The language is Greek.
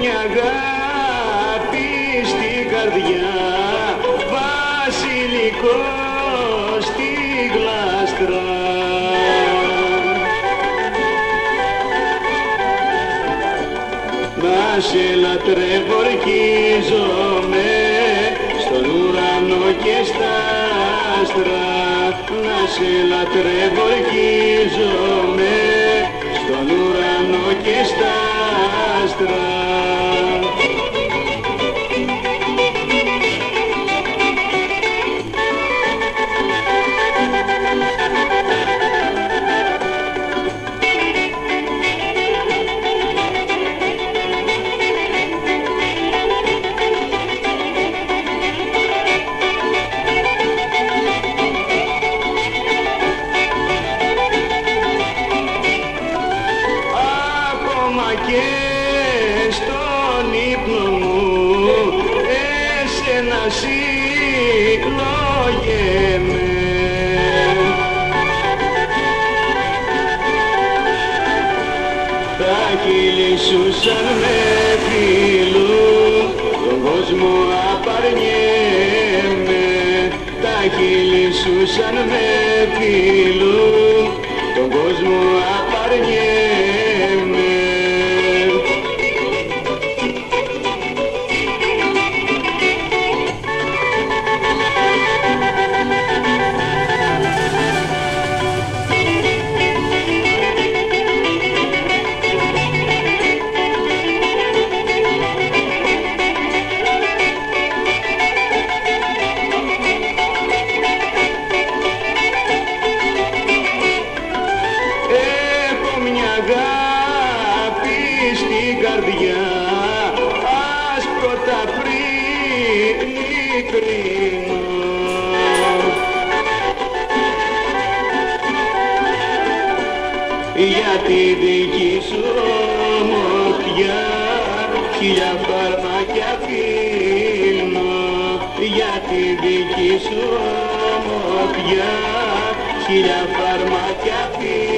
μια αγάπη στην καρδιά βασιλικός στη γλάστρα. Να σε λατρεύω ορκίζομαι στον ουρανό και στα άστρα να σε λατρεύω ορκίζομαι στον ουρανό και στα άστρα Ακόμα και στον ύπνο μου εσένα συλλογέμαι Τα χείλη σου σαν με φιλούν τον κόσμο απαρνιέμαι. Τα χείλη σου σαν με φιλούν τον κόσμο απαρνιέμαι για τη δική σου ομορφιά χίλια φαρμάκια πίνω για τη δική σου ομορφιά χίλια φαρμάκια πίνω